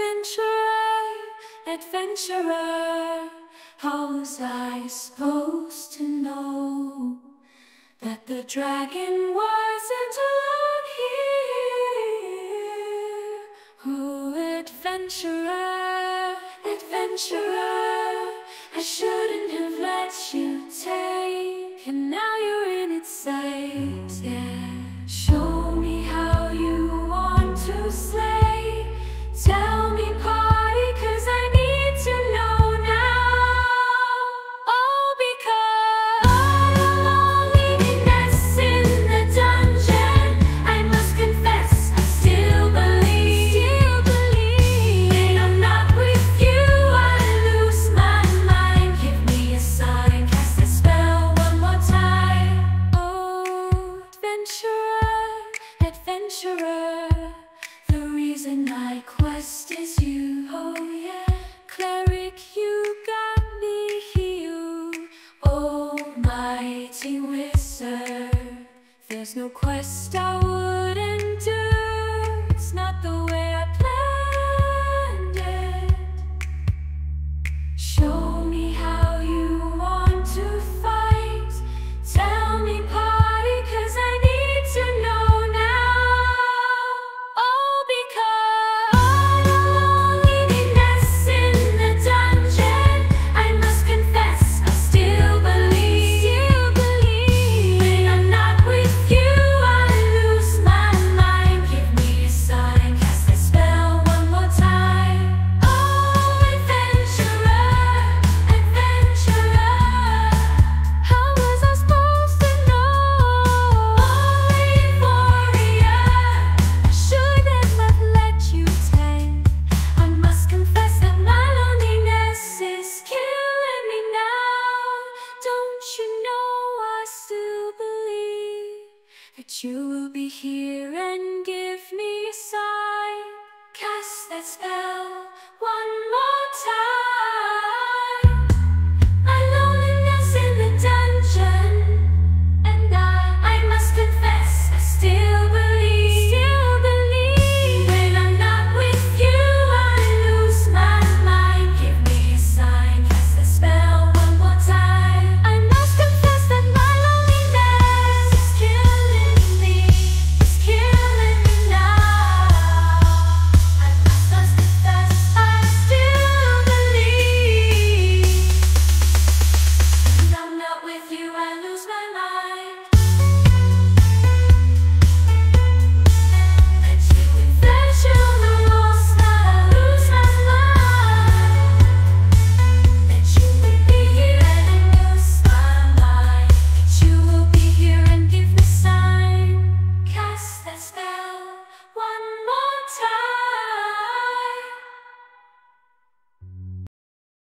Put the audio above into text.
adventurer, adventurer. How was I supposed to know that the dragon wasn't alone here? Oh, adventurer, adventurer, I shouldn't have let you adventurer. The reason I quest is you. Oh yeah, cleric, you got me healed. Almighty wizard, there's no quest I would You'll be here and give me a sign. Cast that spell one